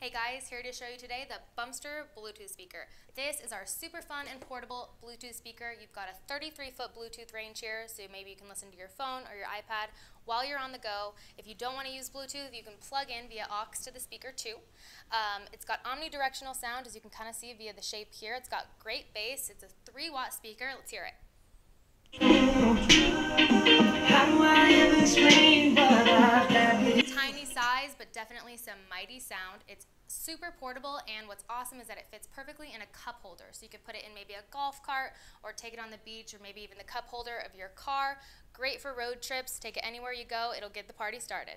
Hey guys, here to show you today the Bumpster Bluetooth speaker. This is our super fun and portable Bluetooth speaker. You've got a 33 foot Bluetooth range here, so maybe you can listen to your phone or your iPad while you're on the go. If you don't want to use Bluetooth, you can plug in via aux to the speaker too. Um, it's got omnidirectional sound, as you can kind of see via the shape here. It's got great bass. It's a 3 watt speaker. Let's hear it. Size, but definitely some mighty sound. It's super portable, and what's awesome is that it fits perfectly in a cup holder. So you could put it in maybe a golf cart, or take it on the beach, or maybe even the cup holder of your car. Great for road trips. Take it anywhere you go. It'll get the party started.